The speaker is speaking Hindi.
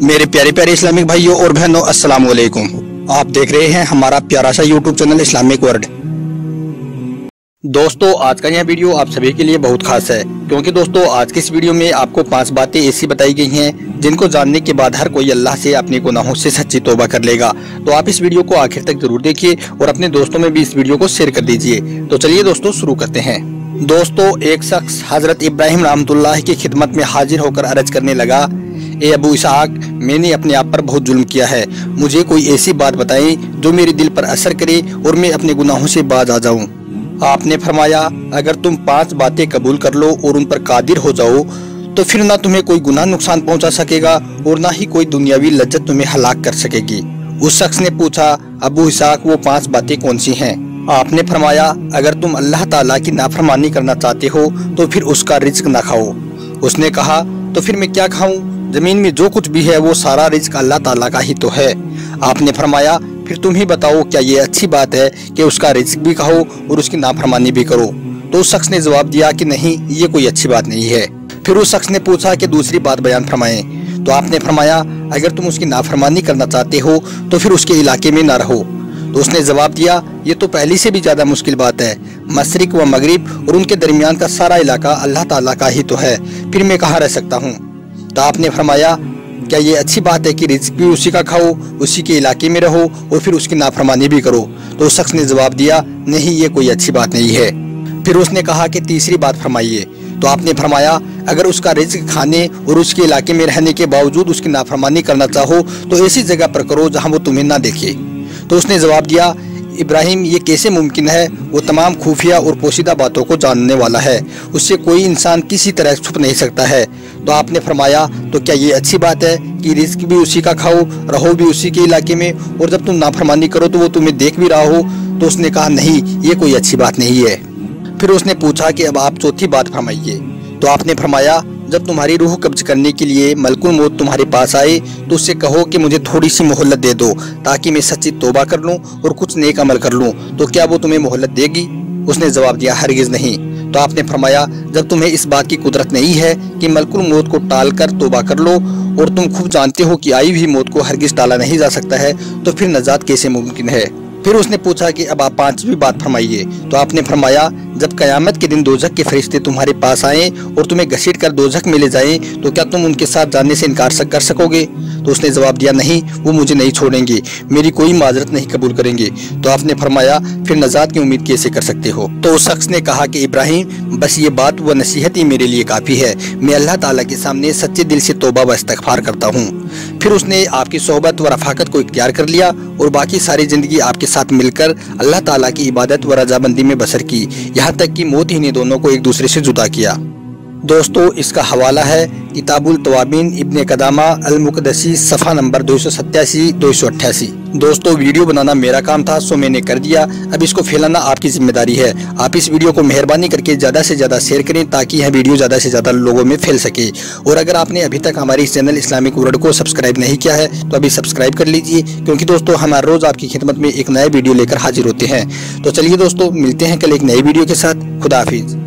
मेरे प्यारे प्यारे इस्लामिक भाइयों और बहनों, अस्सलाम वालेकुम आप देख रहे हैं हमारा प्यारा सा यूट्यूब चैनल इस्लामिक वर्ल्ड। दोस्तों, आज का यह वीडियो आप सभी के लिए बहुत खास है, क्योंकि दोस्तों, आज की इस वीडियो में आपको पाँच बातें ऐसी बताई गई हैं, जिनको जानने के बाद हर कोई अल्लाह से अपने गुनाहों से सच्ची तोबा कर लेगा। तो आप इस वीडियो को आखिर तक ज़रूर देखिए और अपने दोस्तों में भी इस वीडियो को शेयर कर दीजिए। तो चलिए दोस्तों, शुरू करते हैं। दोस्तों, एक शख्स हज़रत इब्राहिम रहमतुल्लाह की खिदमत में हाजिर होकर अर्ज़ करने लगा ए अबू इसहाक, मैंने अपने आप पर बहुत जुल्म किया है। मुझे कोई ऐसी बात बताएँ जो मेरे दिल पर असर करे और मैं अपने गुनाहों से बाज आ जाऊँ। आपने फरमाया, अगर तुम पाँच बातें कबूल कर लो और उन पर कादिर हो जाओ तो फिर ना तुम्हें कोई गुनाह नुकसान पहुँचा सकेगा और ना ही कोई दुनियावी लज्जत तुम्हें हलाक कर सकेगी। उस शख्स ने पूछा, अबू इसाक वो पाँच बातें कौन सी हैं? आपने फरमाया, अगर तुम अल्लाह ताला की नाफरमानी करना चाहते हो तो फिर उसका रिज्क ना खाओ। उसने कहा तो फिर मैं क्या खाऊं? ज़मीन में जो कुछ भी है, वो सारा रिज्क अल्लाह ताला का ही तो है। आपने फरमाया, फिर तुम ही बताओ, क्या ये अच्छी बात है कि उसका रिज्क भी कहो और उसकी नाफरमानी भी करो? तो उस शख्स ने जवाब दिया कि नहीं, ये कोई अच्छी बात नहीं है। फिर उस शख्स ने पूछा कि दूसरी बात बयान फरमाए। तो आपने फरमाया, अगर तुम उसकी नाफरमानी करना चाहते हो तो फिर उसके इलाके में ना रहो। तो उसने जवाब दिया, ये तो पहले से भी ज़्यादा मुश्किल बात है। मशरक व मगरब और उनके दरमियान का सारा इलाका अल्लाह ताला का ही तो है। फिर मैं कहाँ रह सकता हूँ? तो आपने फरमाया, क्या ये अच्छी बात है कि रिस्क भी उसी का खाओ, उसी के इलाके में रहो और फिर उसकी नाफरमानी भी करो? तो उस शख्स ने जवाब दिया, नहीं, ये कोई अच्छी बात नहीं है। फिर उसने कहा कि, तीसरी बात फरमाइए। तो आपने फरमाया, अगर उसका रिज्क खाने और उसके इलाके में रहने के बावजूद उसकी नाफरमानी करना चाहो तो ऐसी जगह पर करो जहाँ वो तुम्हें ना देखे। तो उसने जवाब दिया इब्राहिम, ये कैसे मुमकिन है? वो तमाम खुफिया और पोशीदा बातों को जानने वाला है। उससे कोई इंसान किसी तरह छुप नहीं सकता है। तो आपने फरमाया तो क्या ये अच्छी बात है कि रिस्क भी उसी का खाओ, रहो भी उसी के इलाके में? और जब तुम नाफरमानी करो तो वो तुम्हें देख भी रहा हो। तो उसने कहा, नहीं, ये कोई अच्छी बात नहीं है। फिर उसने पूछा कि, अब आप चौथी बात फरमाइए। तो आपने फरमाया जब तुम्हारी रूह कब्ज करने के लिए मलकुल मौत तुम्हारे पास आए तो उससे कहो कि मुझे थोड़ी सी मोहलत दे दो, ताकि मैं सच्ची तोबा कर लूँ और कुछ नेक अमल कर लूँ। तो क्या वो तुम्हें मोहलत देगी? उसने जवाब दिया, हरगिज नहीं। तो आपने फरमाया, जब तुम्हें इस बात की कुदरत नहीं है कि मलकुल मौत को टाल कर तोबा कर लो, और तुम खूब जानते हो कि आई हुई मौत को हरगिज टाला नहीं जा सकता है तो फिर नजात कैसे मुमकिन है? फिर उसने पूछा कि, अब आप पांचवी बात फरमाइए। तो आपने फरमाया, जब कयामत के दिन दोजक के फरिश्ते तुम्हारे पास आए और तुम्हें घसीट कर दोजक में ले जाए तो क्या तुम उनके साथ जाने से इनकार कर सकोगे? तो उसने जवाब दिया, नहीं, वो मुझे नहीं छोड़ेंगे। मेरी कोई माजरत नहीं कबूल करेंगे। तो आपने फरमाया, फिर नजात की उम्मीद कैसे कर सकते हो? तो उस शख्स ने कहा कि, इब्राहिम, बस ये बात व नसीहत ही मेरे लिए काफ़ी है। मैं अल्लाह ताला के सामने सच्चे दिल से तोबा व इस्तफार करता हूँ। फिर उसने आपकी सोहबत व रफाकत को इख्तियार कर लिया और बाकी सारी ज़िंदगी आपके साथ मिलकर अल्लाह ताला की इबादत व रजाबंदी में बसर की, यहाँ तक कि मौत ही ने दोनों को एक दूसरे से जुदा किया। दोस्तों, इसका हवाला है किताबुल तवाबिन इब्न कदामा अलमुकदसी सफ़ा नंबर दो सौ सत्तासी दो सौ अट्ठासी। दोस्तों, वीडियो बनाना मेरा काम था, सो मैंने कर दिया। अब इसको फैलाना आपकी ज़िम्मेदारी है। आप इस वीडियो को मेहरबानी करके ज़्यादा से ज़्यादा शेयर करें ताकि यह वीडियो ज़्यादा से ज़्यादा लोगों में फैल सके। और अगर आपने अभी तक हमारे इस चैनल इस्लामिक वर्ल्ड को सब्सक्राइब नहीं किया है तो अभी सब्सक्राइब कर लीजिए, क्योंकि दोस्तों, हम हर रोज़ आपकी खिदमत में एक नया वीडियो लेकर हाजिर होते हैं। तो चलिए दोस्तों, मिलते हैं कल एक नई वीडियो के साथ। खुदा हाफिज़।